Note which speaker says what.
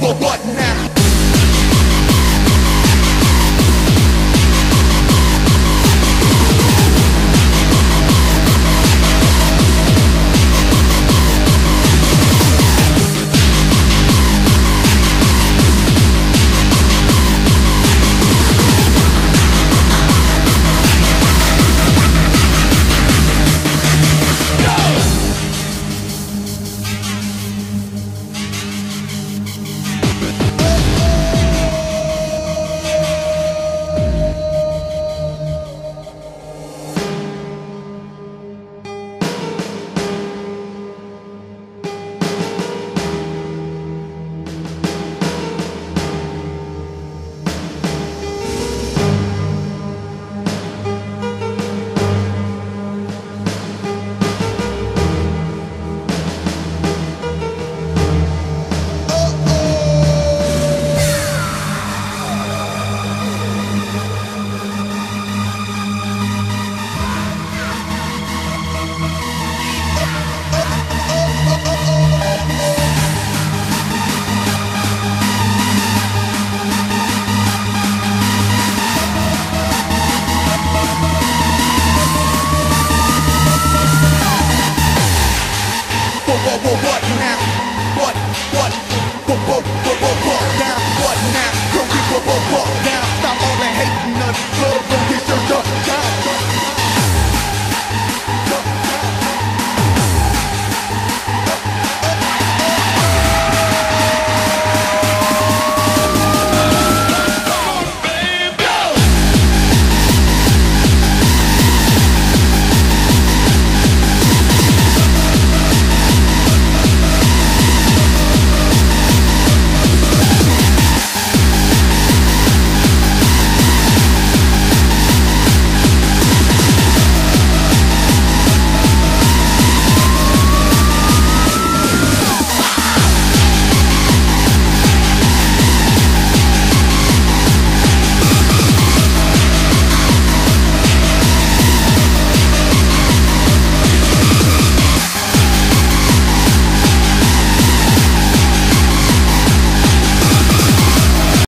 Speaker 1: Boom, boom, boom.